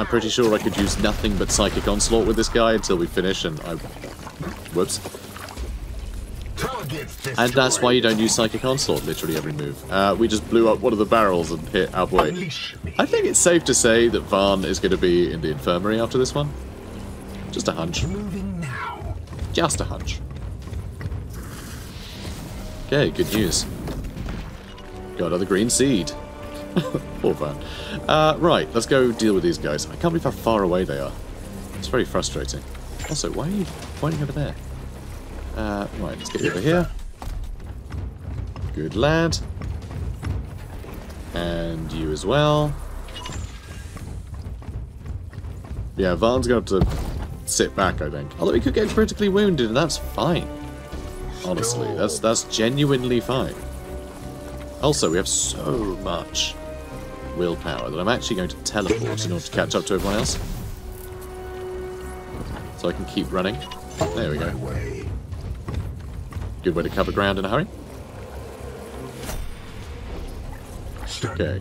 I'm pretty sure I could use nothing but Psychic Onslaught with this guy until we finish and I... Whoops. And that's why you don't use Psychic Onslaught literally every move. Uh, we just blew up one of the barrels and hit our boy. I think it's safe to say that Vaan is going to be in the infirmary after this one. Just a hunch. Just a hunch. Okay, good news. Got another green seed. Poor Vaan. Uh, right, let's go deal with these guys. I can't believe how far away they are. It's very frustrating. Also, why are you pointing over there? Uh, right, let's get over here. Good lad. And you as well. Yeah, Vaan's going to have to sit back, I think. Although he could get critically wounded, and that's fine. Honestly, that's that's genuinely fine. Also, we have so much willpower that I'm actually going to teleport in order to catch up to everyone else. So I can keep running. There we go. Good way to cover ground in a hurry. Okay.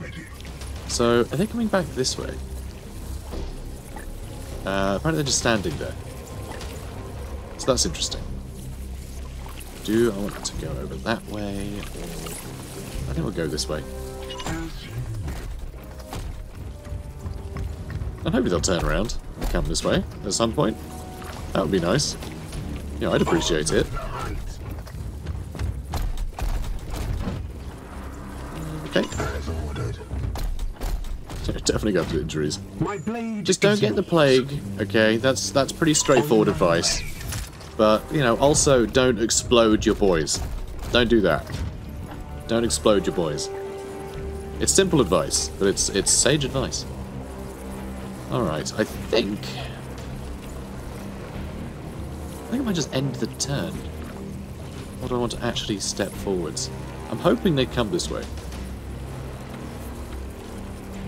So, are they coming back this way? Uh, apparently they're just standing there. So that's interesting. Do I want to go over that way? Or... I think we'll go this way. And hopefully they'll turn around and come this way at some point. That would be nice. Yeah, I'd appreciate it. Okay. Definitely got the injuries. Just don't get the plague, okay? That's that's pretty straightforward advice. But, you know, also don't explode your boys. Don't do that. Don't explode your boys. It's simple advice, but it's it's sage advice. Alright, I think... I think I might just end the turn. Or do I want to actually step forwards? I'm hoping they come this way.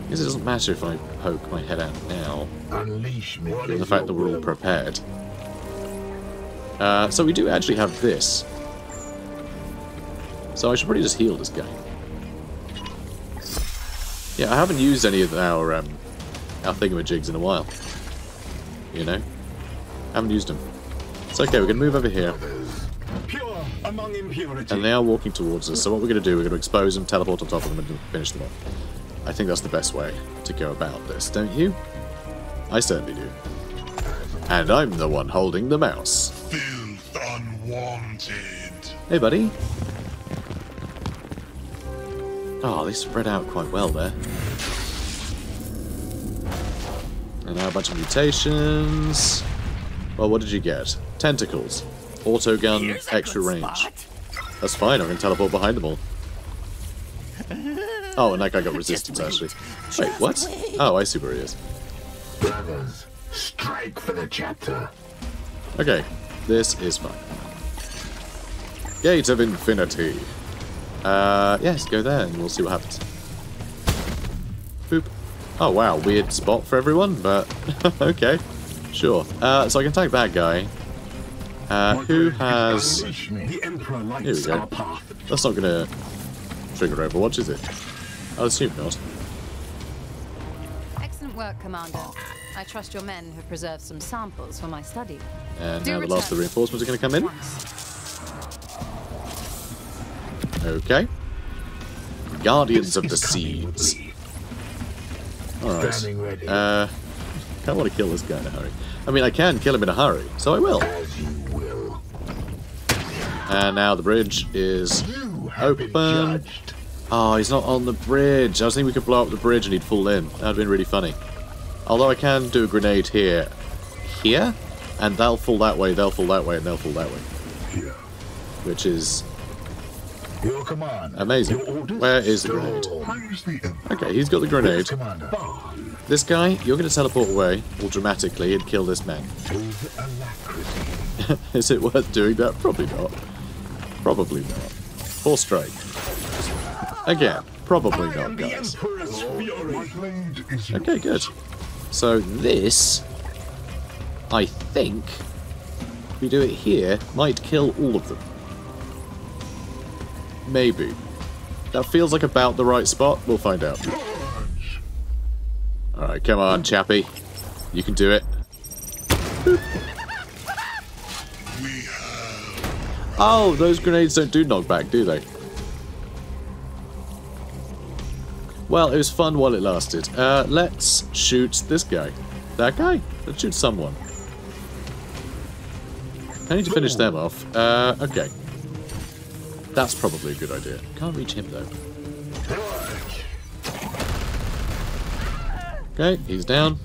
I guess it doesn't matter if I poke my head out now. Unleash me. Given the fact that we're all prepared. Uh, so we do actually have this. So I should probably just heal this guy. Yeah, I haven't used any of our um, our thingamajigs in a while. You know? Haven't used them. It's okay, we're going to move over here. Pure among impurity. And they are walking towards us, so what we're going to do, we're going to expose them, teleport on top of them, and finish them off. I think that's the best way to go about this, don't you? I certainly do. And I'm the one holding the mouse. Filth unwanted. Hey, buddy. Oh, they spread out quite well there. And now a bunch of mutations. Well, what did you get? Tentacles. Auto gun, Here's extra range. spot. That's fine, I can teleport behind them all. Oh, and that guy got resistance, actually. Wait, what? Oh, I see where he is. Brothers, strike for the chapter. Okay, this is fine. Gate of Infinity. Uh, yes, go there and we'll see what happens. Boop. Oh wow, weird spot for everyone, but okay, sure. Uh, so I can attack that guy. Uh, who has... Unleash me. The Emperor Here we go. That's not gonna trigger Overwatch, is it? I'll assume not. Excellent work, Commander. I trust your men have preserved some samples for my study. And Do now the last of the reinforcements are gonna come in. Okay. Guardians of the Seeds. Alright. Standing ready. Uh, kind of want to kill this guy in a hurry. I mean, I can kill him in a hurry, so I will. As you will. And now the bridge is You have been open. Oh, he's not on the bridge. I was thinking we could blow up the bridge and he'd fall in. That would have been really funny. Although I can do a grenade here. Here? And they'll fall that way, they'll fall that way, and they'll fall that way. Which is... Your command. Amazing. Your orders. Where is the grenade? The Okay, he's got the grenade. This guy, you're going to teleport away, all dramatically, and kill this man. Is it worth doing that? Probably not. Probably not. Four strike. Again, probably I not, guys. Emperor's fury. My blade is Okay, good. So this, I think, if we do it here, might kill all of them. Maybe. That feels like about the right spot. We'll find out. Alright, come on, chappy. You can do it. Oh, those grenades don't do knockback, do they? Well, it was fun while it lasted. Uh, let's shoot this guy. That guy? Let's shoot someone. I need to finish them off. Uh, okay. That's probably a good idea. Can't reach him, though. Okay, he's down.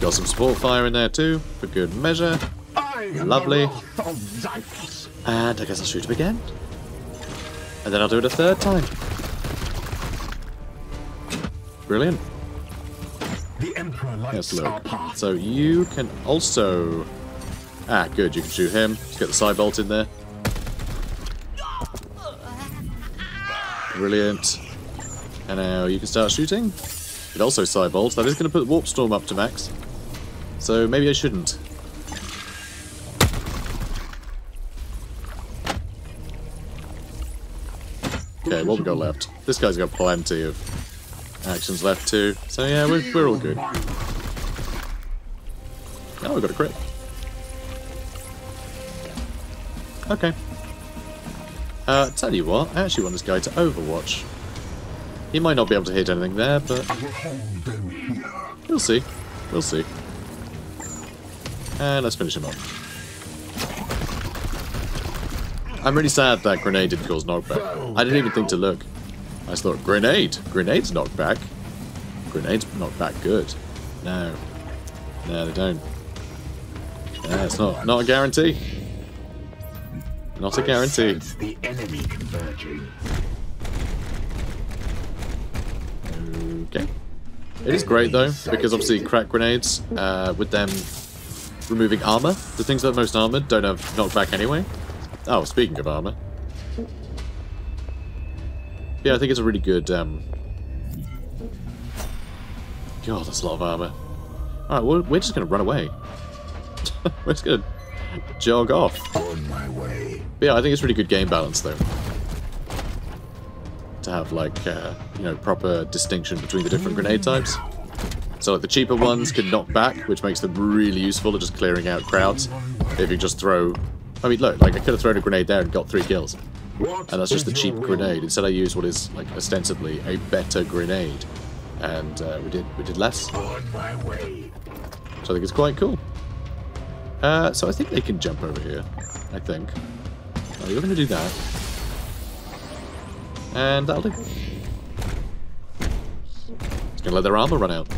Got some support fire in there, too, for good measure. Lovely. And I guess I'll shoot him again. And then I'll do it a third time. Brilliant. The Emperor Let's lights our look. So you can also... Ah, good, you can shoot him. Let's get the side bolt in there. Brilliant. And now you can start shooting. It also bolts. That is going to put Warp Storm up to max. So maybe I shouldn't. Okay, what we got left? This guy's got plenty of actions left too. So yeah, we're, we're all good. Oh, we got a crit. Okay. Uh, tell you what, I actually want this guy to Overwatch. He might not be able to hit anything there, but we'll see. We'll see. And let's finish him off. I'm really sad that grenade didn't cause knockback. I didn't even think to look. I just thought, grenade? Grenades knockback? Grenades knockback good. No. No, they don't. Yeah, it's not, not a guarantee. Not a guarantee. the enemy converging. Okay. It is great though, because obviously crack grenades, uh, with them removing armor, the things that are most armored don't have knockback anyway. Oh, speaking of armor. Yeah, I think it's a really good, um... God, that's a lot of armor. Alright, well, we're just gonna run away. we're just gonna jog off. On my way. But yeah, I think it's really good game balance though. To have like, uh, you know, proper distinction between the different grenade types. So like the cheaper ones can knock back, which makes them really useful at just clearing out crowds. If you just throw... I mean, look, like I could have thrown a grenade there and got three kills. And that's just the cheap grenade. Instead I used what is like ostensibly a better grenade. And uh, we did we did less. On my way. So I think it's quite cool. Uh, so I think they can jump over here. I think. Oh, you're going to do that. And that'll do. Just going to let their armor run out.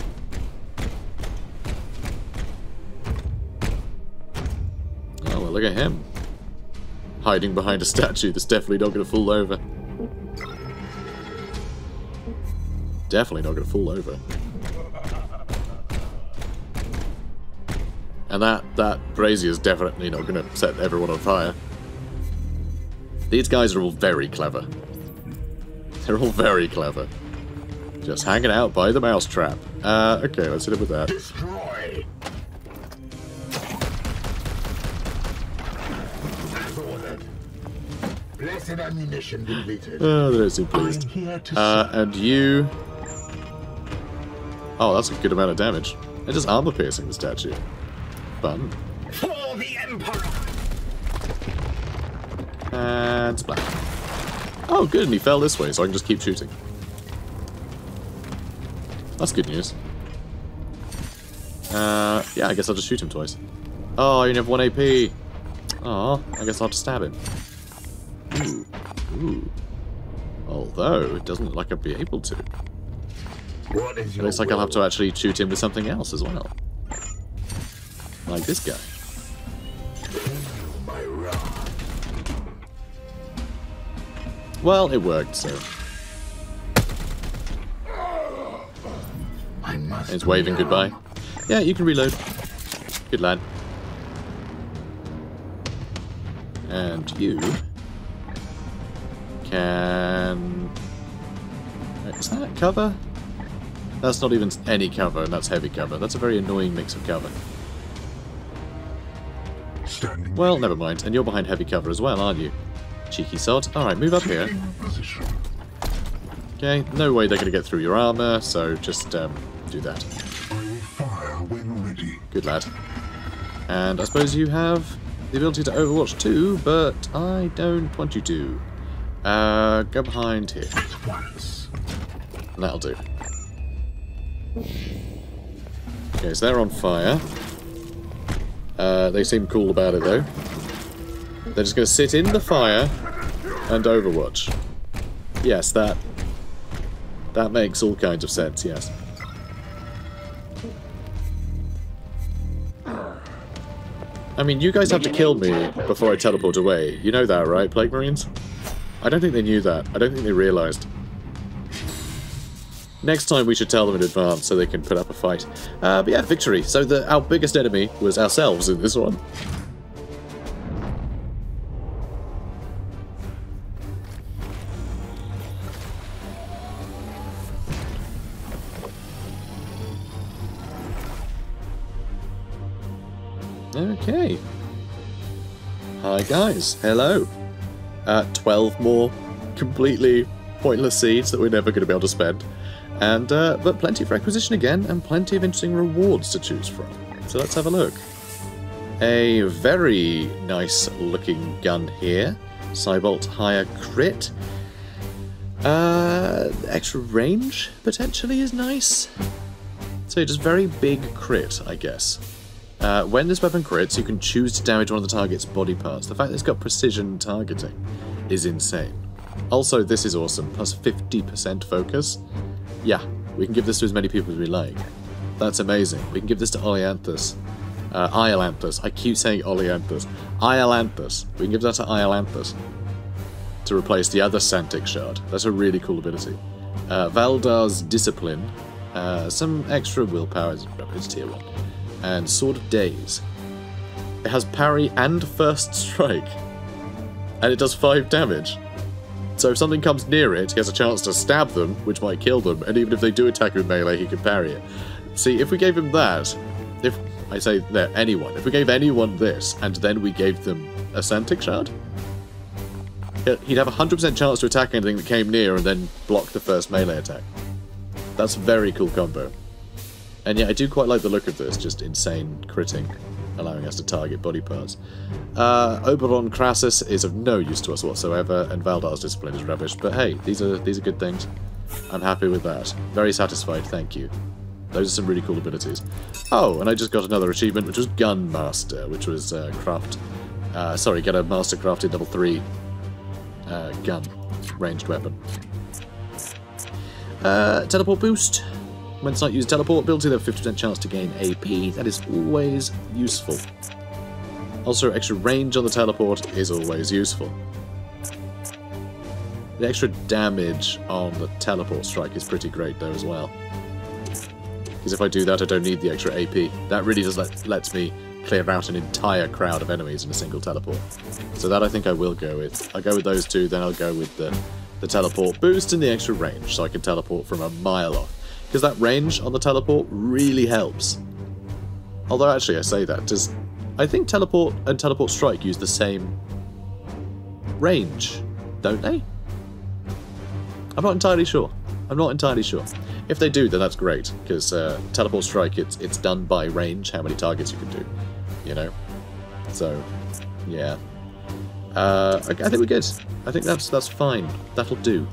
Oh, well, look at him. Hiding behind a statue that's definitely not going to fall over. Definitely not going to fall over. And that, that brazier is definitely not going to set everyone on fire. These guys are all very clever. They're all very clever. Just hanging out by the mousetrap. Uh, okay, let's hit it with that. Destroy. Blessed ammunition depleted. Oh, they don't seem pleased. Uh, and you... Oh, that's a good amount of damage. It just armor piercing the statue. For the Emperor! And splat. Oh, good, and he fell this way, so I can just keep shooting. That's good news. Uh, yeah, I guess I'll just shoot him twice. Oh, you only have one AP. Oh, I guess I'll just stab him. Ooh, ooh. Although, it doesn't look like I'll be able to. What is It your looks like I'll have to actually shoot him with something else as well. Like this guy. Well, it worked, so... It's waving goodbye. Yeah, you can reload. Good lad. And you can. Uh, is that cover? That's not even any cover, and that's heavy cover. That's a very annoying mix of cover. Standing Well, never mind. And you're behind heavy cover as well, aren't you? Cheeky sod. Alright, move up here. Okay, no way they're going to get through your armor, so just um, Do that. Good lad. And I suppose you have the ability to Overwatch too, but I don't want you to. Uh, go behind here. Once. That'll do. Okay, so they're on fire. Uh, they seem cool about it though. They're just going to sit in the fire and Overwatch. Yes, that that makes all kinds of sense. Yes. I mean, you guys have to kill me before I teleport away. You know that, right, Plague Marines? I don't think they knew that. I don't think they realized. Next time we should tell them in advance so they can put up a fight. Uh, but yeah, victory. So the, our biggest enemy was ourselves in this one. Okay. Hi guys, hello. Uh, 12 more completely pointless seeds that we're never going to be able to spend. And, uh, but plenty for acquisition again, and plenty of interesting rewards to choose from. So let's have a look. A very nice looking gun here. Psybolt higher crit. Uh, extra range, potentially, is nice. So just very big crit, I guess. Uh, when this weapon crits, you can choose to damage one of the target's body parts. The fact that it's got precision targeting is insane. Also, this is awesome. Plus 50% focus. Yeah, we can give this to as many people as we like. That's amazing. We can give this to Olyanthus. Uh, Iolanthus. I keep saying Olyanthus. Iolanthus. We can give that to Iolanthus. To replace the other Santic Shard. That's a really cool ability. Uh, Valdar's Discipline. Uh, some extra willpower. is It's tier 1 and Sword of Days. It has parry and first strike, and it does 5 damage. So if something comes near it, he has a chance to stab them, which might kill them, and even if they do attack with melee, he can parry it. See, if we gave him that, if I say that anyone, if we gave anyone this, and then we gave them a Santic Shard, he'd have a 100% chance to attack anything that came near and then block the first melee attack. That's a very cool combo. And yeah, I do quite like the look of this, just insane critting, allowing us to target body parts. Uh, Oberon Crassus is of no use to us whatsoever, and Valdar's Discipline is rubbish, but hey, these are these are good things. I'm happy with that. Very satisfied, thank you. Those are some really cool abilities. Oh, and I just got another achievement, which was Gun Master, which was uh, craft... Uh, sorry, get a Master Crafted level 3 uh, gun, ranged weapon. Uh, teleport boost. When Sight use teleport ability, they have 50% chance to gain AP. That is always useful. Also, extra range on the teleport is always useful. The extra damage on the teleport strike is pretty great there as well. Because if I do that, I don't need the extra AP. That really just let, lets me clear out an entire crowd of enemies in a single teleport. So that I think I will go with. I'll go with those two, then I'll go with the, the teleport boost and the extra range, so I can teleport from a mile off. Because that range on the teleport really helps. Although actually I say that, does I think teleport and teleport strike use the same range, don't they? I'm not entirely sure. I'm not entirely sure. If they do, then that's great, because uh, teleport strike, it's it's done by range, how many targets you can do, you know? So, yeah. Uh, I, I think we're good. I think that's that's fine. That'll do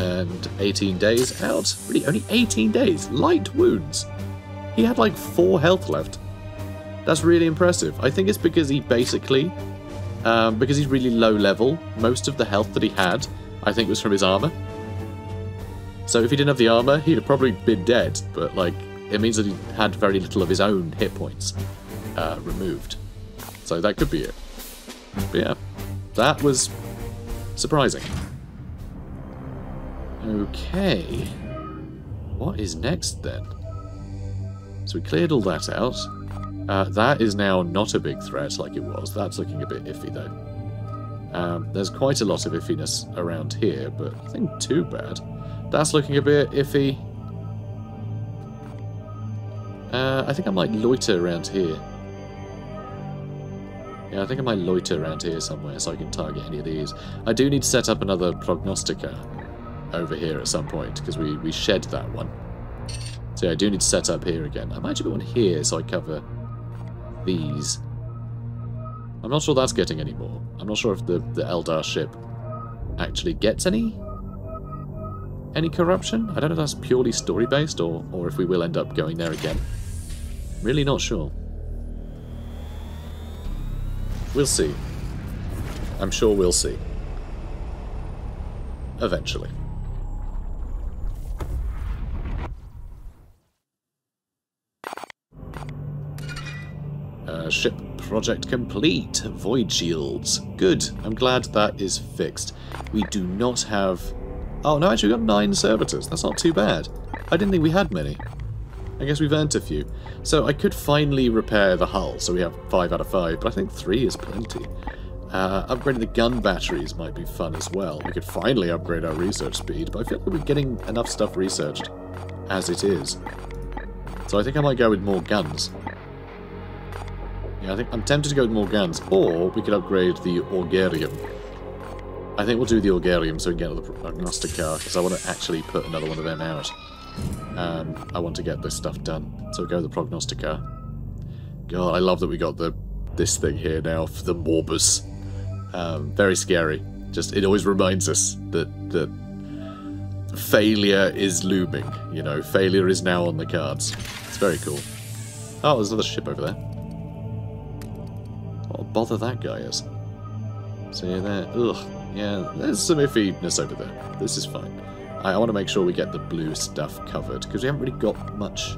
and 18 days out. Really, only 18 days. Light wounds. He had like 4 health left. That's really impressive. I think it's because he basically, um, because he's really low level, most of the health that he had, I think was from his armor. So if he didn't have the armor, he'd have probably been dead, but like, it means that he had very little of his own hit points uh, removed. So that could be it. But yeah, that was surprising. Okay. What is next then? So we cleared all that out. Uh, that is now not a big threat like it was. That's looking a bit iffy though. Um, there's quite a lot of iffiness around here, but nothing too bad. That's looking a bit iffy. Uh, I think I might loiter around here. Yeah, I think I might loiter around here somewhere so I can target any of these. I do need to set up another prognostica over here at some point, because we, we shed that one. So yeah, I do need to set up here again. I might put one here so I cover these. I'm not sure that's getting any more. I'm not sure if the, the Eldar ship actually gets any any corruption. I don't know if that's purely story-based or, or if we will end up going there again. Really not sure. We'll see. I'm sure we'll see. Eventually. Ship project complete. Void shields. Good. I'm glad that is fixed. We do not have... Oh, no, actually, we've got nine servitors. That's not too bad. I didn't think we had many. I guess we've earned a few. So I could finally repair the hull, so we have five out of five, but I think three is plenty. Uh, upgrading the gun batteries might be fun as well. We could finally upgrade our research speed, but I feel like we're getting enough stuff researched as it is. So I think I might go with more guns. Yeah, I think I'm tempted to go with more guns, or we could upgrade the Augurium. I think we'll do the Augurium so we can get the Prognostica, because I want to actually put another one of them out. Um, I want to get this stuff done. So we'll go with the Prognostica. God, I love that we got the this thing here now for the Morbus. Um, very scary. Just it always reminds us that that failure is looming. You know, failure is now on the cards. It's very cool. Oh, there's another ship over there. Bother that guy is. See there? Ugh. Yeah, there's some iffiness over there. This is fine. I, I want to make sure we get the blue stuff covered, because we haven't really got much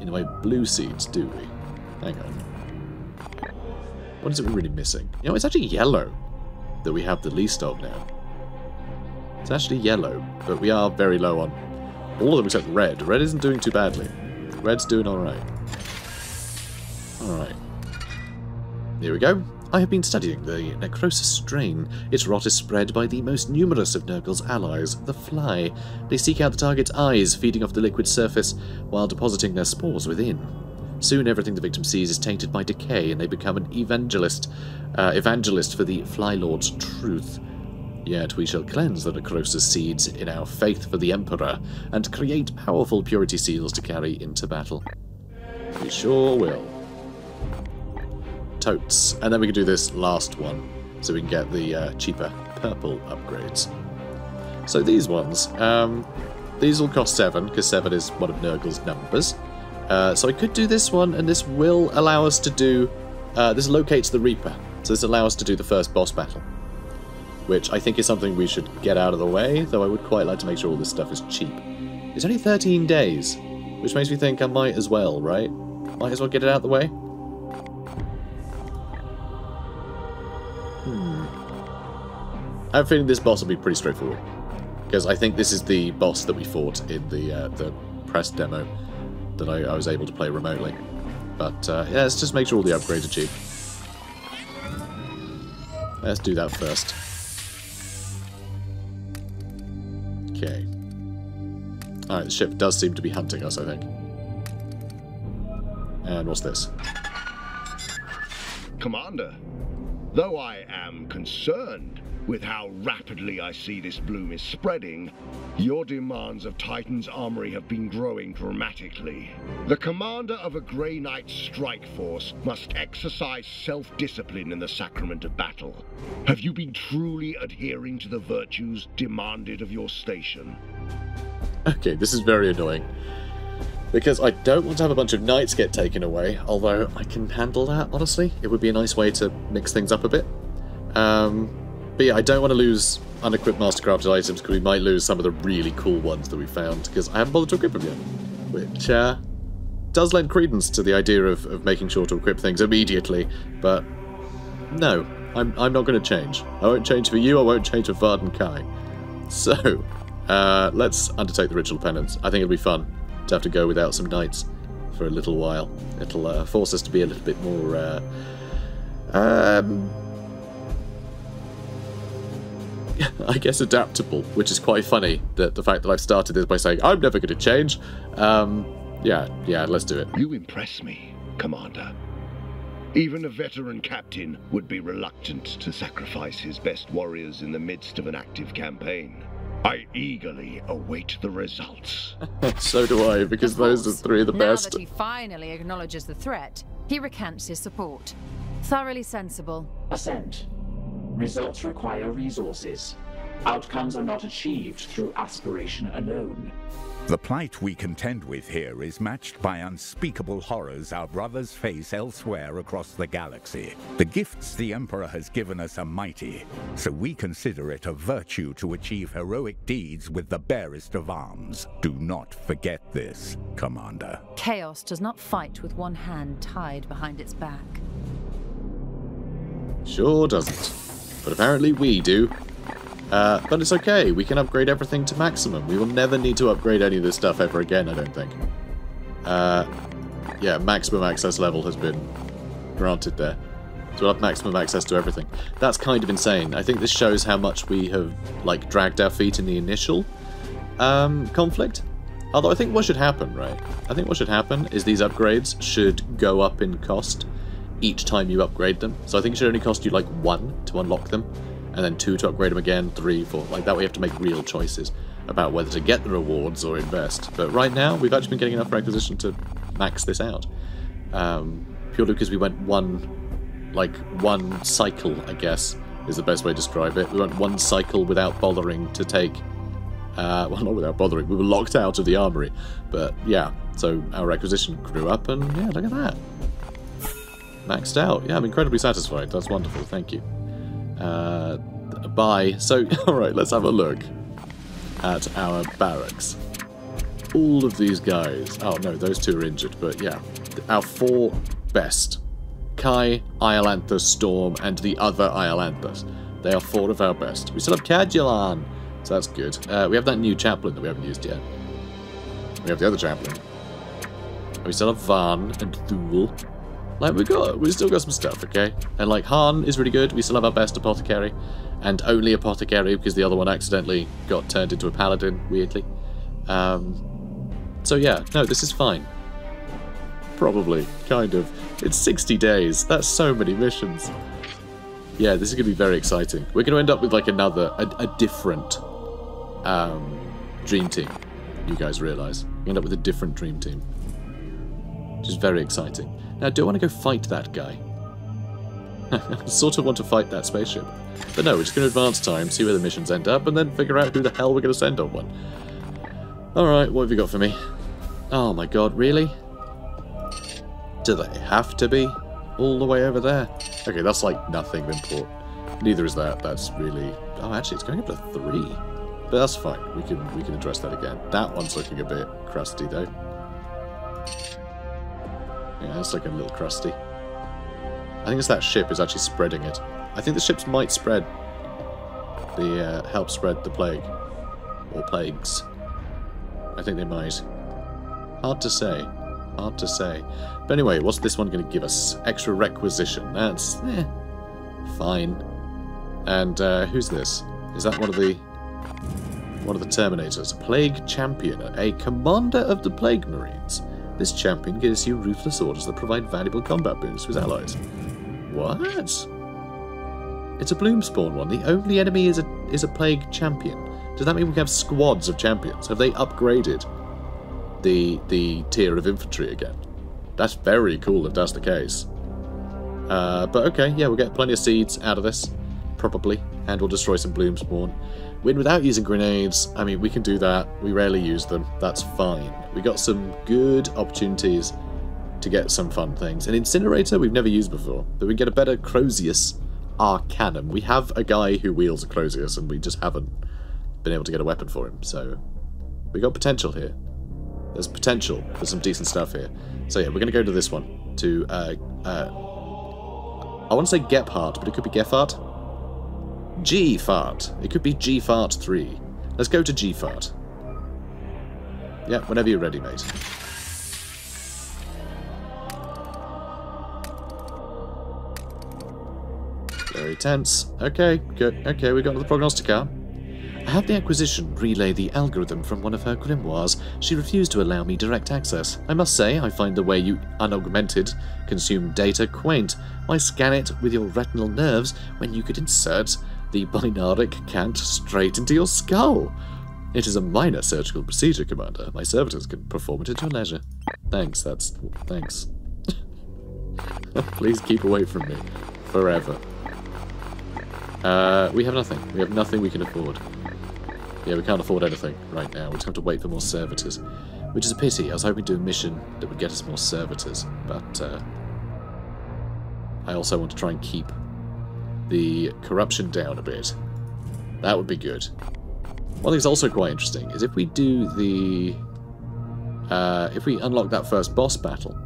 in the way of blue seeds, do we? Hang on. What is it we're really missing? You know, it's actually yellow that we have the least of now. It's actually yellow, but we are very low on all of them except red. Red isn't doing too badly. Red's doing alright. Alright. Here we go. I have been studying the necrosis strain. Its rot is spread by the most numerous of Nurgle's allies, the fly. They seek out the target's eyes, feeding off the liquid surface, while depositing their spores within. Soon everything the victim sees is tainted by decay, and they become an evangelist, uh, evangelist for the Fly Lord's truth. Yet we shall cleanse the necrosis seeds in our faith for the Emperor, and create powerful purity seals to carry into battle. We sure will. Totes. And then we can do this last one, so we can get the uh, cheaper purple upgrades. So these ones, um, these will cost 7, because 7 is one of Nurgle's numbers. Uh, so I could do this one, and this will allow us to do... Uh, this locates the Reaper, so this allows us to do the first boss battle. Which I think is something we should get out of the way, though I would quite like to make sure all this stuff is cheap. It's only 13 days, which makes me think I might as well, right? Might as well get it out of the way. I have a feeling this boss will be pretty straightforward. Because I think this is the boss that we fought in the uh, the press demo that I, I, was able to play remotely. But uh, yeah, let's just make sure all the upgrades are cheap. Let's do that first. Okay. Alright, the ship does seem to be hunting us, I think. And what's this? Commander, though I am concerned with how rapidly I see this bloom is spreading, your demands of Titan's armory have been growing dramatically. The commander of a Grey Knight strike force must exercise self-discipline in the sacrament of battle. Have you been truly adhering to the virtues demanded of your station? Okay, this is very annoying. Because I don't want to have a bunch of knights get taken away, although I can handle that, honestly. It would be a nice way to mix things up a bit. Um, but yeah, I don't want to lose unequipped mastercrafted items because we might lose some of the really cool ones that we found because I haven't bothered to equip them yet. Which uh, does lend credence to the idea of, of making sure to equip things immediately, but no, I'm, I'm not going to change. I won't change for you, I won't change for Vardan Kai. So, uh, let's undertake the ritual penance. I think it'll be fun to have to go without some knights for a little while. It'll uh, force us to be a little bit more... Uh, um, I guess, adaptable, which is quite funny. That the fact that I've started this by saying I'm never going to change. Um, yeah, yeah, let's do it. You impress me, Commander. Even a veteran captain would be reluctant to sacrifice his best warriors in the midst of an active campaign. I eagerly await the results. so do I, because Of those are three of the now best. that he finally acknowledges the threat, he recants his support. Thoroughly sensible. Assent. Results require resources. Outcomes are not achieved through aspiration alone. The plight we contend with here is matched by unspeakable horrors our brothers face elsewhere across the galaxy. The gifts the Emperor has given us are mighty, so we consider it a virtue to achieve heroic deeds with the barest of arms. Do not forget this, Commander. Chaos does not fight with one hand tied behind its back. Sure doesn't. But apparently we do. Uh, but it's okay, we can upgrade everything to maximum. We will never need to upgrade any of this stuff ever again, I don't think. Uh, yeah, maximum access level has been granted there. So we'll have maximum access to everything. That's kind of insane. I think this shows how much we have, like, dragged our feet in the initial um, conflict. Although I think what should happen, right? I think what should happen is these upgrades should go up in cost each time you upgrade them. So I think it should only cost you like one to unlock them, and then two to upgrade them again, three, four. Like that way you have to make real choices about whether to get the rewards or invest. But right now, we've actually been getting enough requisition to max this out. Um, purely because we went one, like, one cycle, I guess, is the best way to describe it. We went one cycle without bothering to take uh, well, not without bothering. We were locked out of the armory. But yeah, so our requisition grew up, and yeah, look at that. Maxed out. Yeah, I'm incredibly satisfied. That's wonderful. Thank you. Uh, bye. So, alright, let's have a look at our barracks. All of these guys. Oh, no, those two are injured, but yeah. Our four best. Kai, Iolantha, Storm, and the other Iolanthas. They are four of our best. We still have Cadulan, so that's good. Uh, we have that new chaplain that we haven't used yet. We have the other chaplain. We still have Van and Thule. Like we got, we still got some stuff, okay? And like Han is really good. We still have our best apothecary, and only apothecary because the other one accidentally got turned into a paladin weirdly. Um, so yeah, no, this is fine. Probably, kind of. It's 60 days. That's so many missions. Yeah, this is gonna be very exciting. We're gonna end up with like another, a, a different um, dream team. You guys realize? We end up with a different dream team, which is very exciting. Now, do I want to go fight that guy? Sort of want to fight that spaceship. But no, we're just going to advance time, see where the missions end up, and then figure out who the hell we're going to send on one. Alright, what have you got for me? Oh my god, really? Do they have to be all the way over there? Okay, that's like nothing of import. Neither is that. That's really... Oh, actually, it's going up to three. But that's fine. We can we can address that again. That one's looking a bit crusty, though. Yeah, that's looking a little crusty. I think it's that ship is actually spreading it. I think the ships might spread the uh, help spread the plague or plagues. I think they might. Hard to say. Hard to say. But anyway, what's this one going to give us? Extra requisition. That's eh, fine. And uh, who's this? Is that one of the one of the Terminators? Plague Champion, a commander of the Plague Marines. This champion gives you ruthless orders that provide valuable combat boons to his allies. What? It's a bloom spawn one. The only enemy is a is a Plague Champion. Does that mean we have squads of champions? Have they upgraded the the tier of infantry again? That's very cool if that's the case. Uh, but okay, yeah, we'll get plenty of seeds out of this, probably, and we'll destroy some Bloomspawn. Win without using grenades. I mean, we can do that. We rarely use them. That's fine. We got some good opportunities to get some fun things. An Incinerator we've never used before, but we get a better Crozius Arcanum. We have a guy who wields a Crozius, and we just haven't been able to get a weapon for him, so we got potential here. There's potential for some decent stuff here. So yeah, we're going to go to this one, to, uh, uh, I want to say Gephardt, but it could be Geffart. G-Fart. It could be G-Fart 3. Let's go to G-Fart. Yeah, whenever you're ready, mate. Very tense. Okay, good. Okay, we got to the prognosticar. I had the acquisition relay the algorithm from one of her grimoires. She refused to allow me direct access. I must say, I find the way you unaugmented consume data quaint. Why scan it with your retinal nerves when you could insert the binaric cant straight into your skull? It is a minor surgical procedure, Commander. My servitors can perform it at your leisure. Thanks, that's... thanks. Please keep away from me. Forever. Uh, we have nothing. We have nothing we can afford. Yeah, we can't afford anything right now. We just have to wait for more servitors. Which is a pity. I was hoping to do a mission that would get us more servitors, but uh, I also want to try and keep the corruption down a bit. That would be good. One thing that's also quite interesting is if we do the... Uh, if we unlock that first boss battle,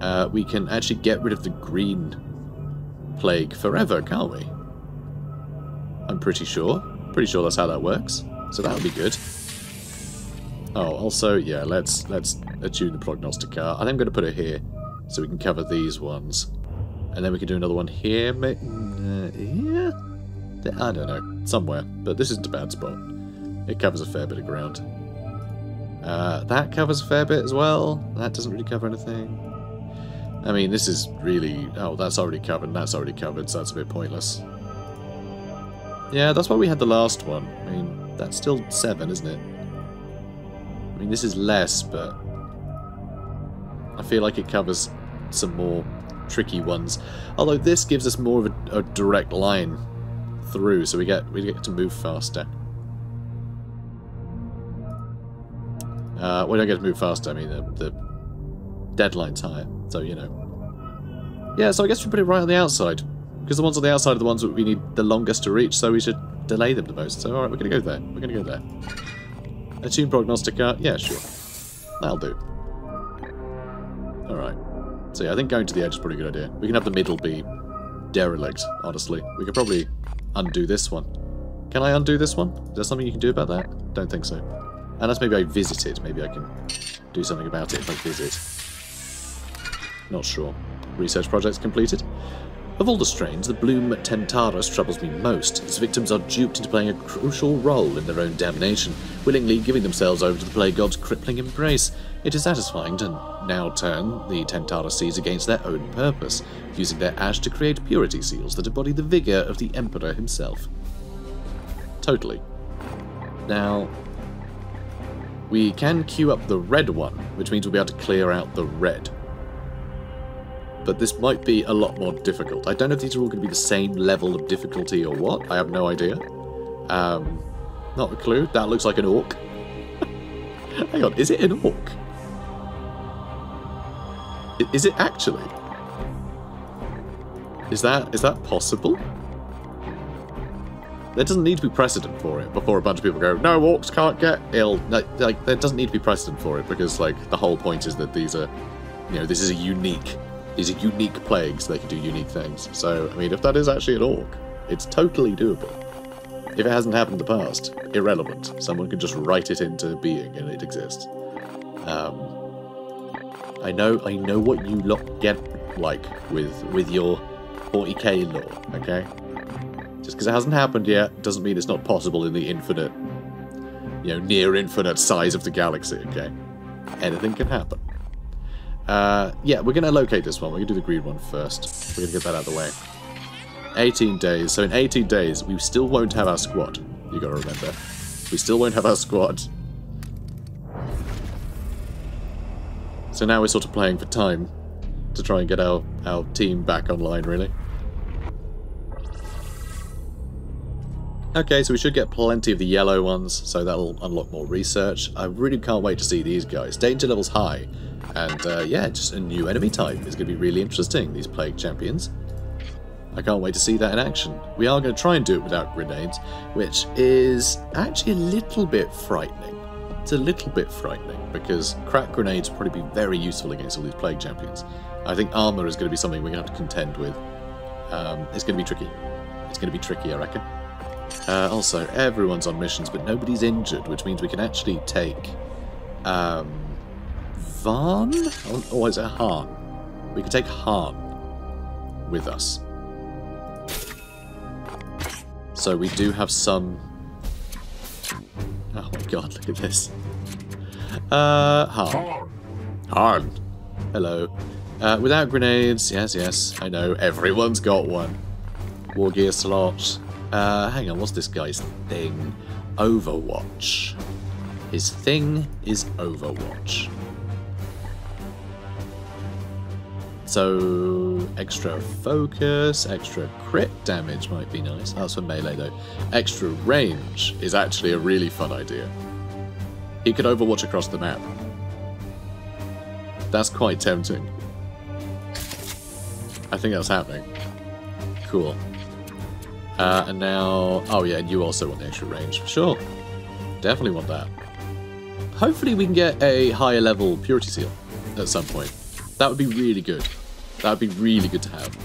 uh, we can actually get rid of the green plague forever, can't we? I'm pretty sure. Pretty sure that's how that works. So that would be good. Oh, also, yeah, let's let's attune the prognosticar. I think I'm going to put it here so we can cover these ones. And then we can do another one here, uh, here? I don't know, somewhere. But this isn't a bad spot. It covers a fair bit of ground. Uh, that covers a fair bit as well. That doesn't really cover anything. I mean, this is really... Oh, that's already covered, that's already covered, so that's a bit pointless. Yeah, that's why we had the last one. I mean, that's still seven, isn't it? I mean, this is less, but... I feel like it covers some more tricky ones. Although this gives us more of a, a direct line through, so we get we get to move faster. Uh, we don't get to move faster, I mean, the, the deadline's higher, so, you know. Yeah, so I guess we put it right on the outside, because the ones on the outside are the ones that we need the longest to reach, so we should delay them the most. So, alright, we're going to go there. We're to go there. Attune Prognostica? Yeah, sure. That'll do. Alright. So yeah, I think going to the edge is probably a good idea. We can have the middle be derelict, honestly. We could probably undo this one. Can I undo this one? Is there something you can do about that? Don't think so. Unless maybe I visit it. Maybe I can do something about it if I visit. Not sure. Research projects completed. Of all the strains, the Bloom Tentaris troubles me most. Its victims are duped into playing a crucial role in their own damnation, willingly giving themselves over to the Plague God's crippling embrace. It is satisfying to now turn the Tentaris seeds against their own purpose, using their ash to create purity seals that embody the vigour of the Emperor himself. Totally. Now, we can queue up the red one, which means we'll be able to clear out the red but this might be a lot more difficult. I don't know if these are all going to be the same level of difficulty or what. I have no idea. Um, not a clue. That looks like an orc. Hang on, is it an orc? Is it actually? Is that is that possible? There doesn't need to be precedent for it before a bunch of people go, no, orcs can't get ill. Like, like there doesn't need to be precedent for it because like the whole point is that these are, you know, this is a unique these are unique plagues, So they can do unique things. So, I mean, if that is actually an orc, it's totally doable. If it hasn't happened in the past, irrelevant. Someone can just write it into being and it exists. Um, I know I know what you lot get like with with your 40k lore, okay? Just because it hasn't happened yet doesn't mean it's not possible in the infinite, you know, near infinite size of the galaxy, okay? Anything can happen. Uh, yeah, we're going to locate this one. We're to do the green one first. We're to get that out of the way. 18 days. So in 18 days, we still won't have our squad. you got to remember. We still won't have our squad. So now we're sort of playing for time to try and get our, our team back online, really. Okay, so we should get plenty of the yellow ones, so that'll unlock more research. I really can't wait to see these guys. Danger level's high, and uh, yeah, just a new enemy type is going to be really interesting, these Plague Champions. I can't wait to see that in action. We are going to try and do it without grenades, which is actually a little bit frightening. It's a little bit frightening, because crack grenades will probably be very useful against all these Plague Champions. I think armor is going to be something we're going to have to contend with. Um, it's going to be tricky. It's going to be tricky, I reckon. Uh, also, everyone's on missions, but nobody's injured, which means we can actually take um, Van? Or is it Han? We can take Han with us. So we do have some... Oh my god, look at this. Uh, Han. Han. Hello. Uh, without grenades, yes, yes, I know, everyone's got one. War gear slot. Uh, hang on, what's this guy's thing? Overwatch. His thing is Overwatch. So, extra focus, extra crit damage might be nice. That's for melee though. Extra range is actually a really fun idea. He could overwatch across the map. That's quite tempting. I think that's happening. Cool. Uh, and now... Oh yeah, and you also want the extra range. Sure. Definitely want that. Hopefully we can get a higher level Purity Seal at some point. That would be really good. That would be really good to have.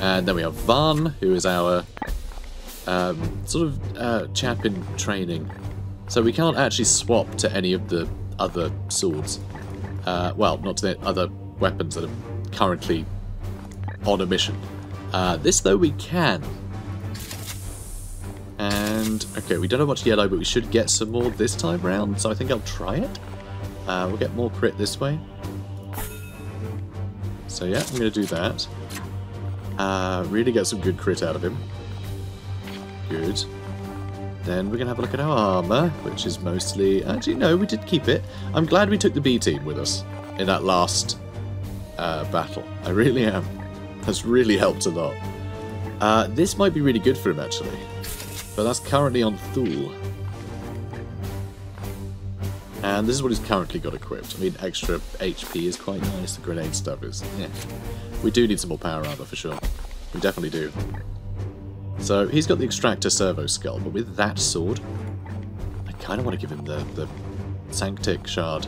And then we have Van, who is our um, sort of uh, chap in training. So we can't actually swap to any of the other swords. Uh, well, not to the other weapons that are currently on a mission. Uh, this, though, we can. And, okay, we don't have much yellow, but we should get some more this time round, so I think I'll try it. Uh, we'll get more crit this way. So yeah, I'm going to do that. Uh, really get some good crit out of him. Good. Then we're going to have a look at our armour, which is mostly... Actually, no, we did keep it. I'm glad we took the B team with us in that last uh, battle. I really am. That's really helped a lot. Uh, this might be really good for him, actually. But that's currently on Thule. And this is what he's currently got equipped. I mean, extra HP is quite nice. The grenade stuff is... Yeah. We do need some more power armor for sure. We definitely do. So, he's got the Extractor Servo Skull, but with that sword, I kind of want to give him the, the Sanctic Shard.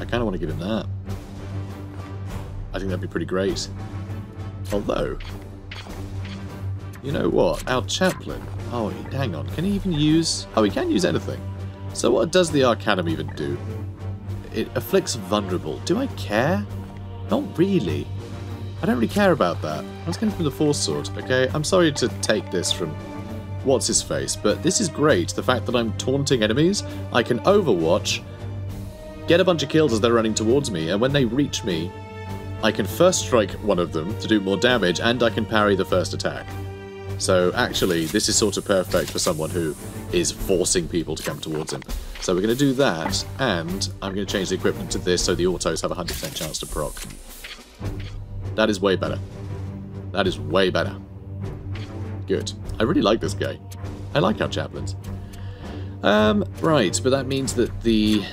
I kind of want to give him that. I think that'd be pretty great. Although, you know what? Our chaplain. Oh, hang on. Can he even use... Oh, he can use anything. So what does the Arcanum even do? It afflicts vulnerable. Do I care? Not really. I don't really care about that. Let's get from the Force Sword, okay? I'm sorry to take this from what's-his-face, but this is great. The fact that I'm taunting enemies, I can overwatch, get a bunch of kills as they're running towards me, and when they reach me, I can first strike one of them to do more damage, and I can parry the first attack. So actually, this is sort of perfect for someone who is forcing people to come towards him. So we're going to do that, and I'm going to change the equipment to this so the autos have a 100% chance to proc. That is way better. That is way better. Good. I really like this guy. I like our chaplains. Um, right, but that means that the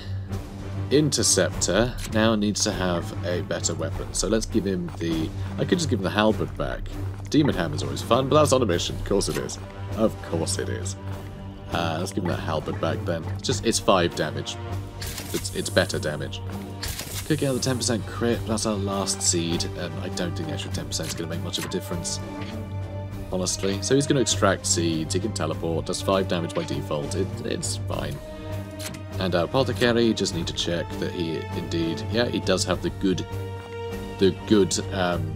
Interceptor now needs to have a better weapon. So let's give him the... I could just give him the Halberd back. Daemon hammer's always fun, but that's on a mission. Of course it is. Of course it is. Uh, let's give him that Halberd back then. It's just, it's 5 damage. It's, it's better damage. Could get the 10% crit, that's our last seed, and I don't think the extra 10% is going to make much of a difference. Honestly. So he's going to extract seeds, he can teleport, does 5 damage by default, it, it's fine. And our Apothecary, just need to check that he indeed, yeah, he does have the good, the good, um,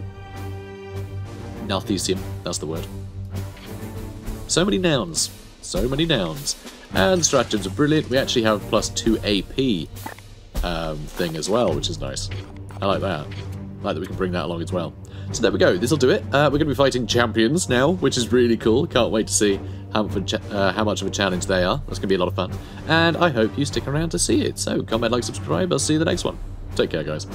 Narthecium, that's the word. So many nouns, so many nouns. And stratagems are brilliant, we actually have plus 2 AP um, thing as well, which is nice. I like that. I like that we can bring that along as well. So there we go, this'll do it. Uh, we're going to be fighting champions now, which is really cool. Can't wait to see how, uh, how much of a challenge they are. That's going to be a lot of fun. And I hope you stick around to see it. So comment, like, subscribe. I'll see you the next one. Take care, guys.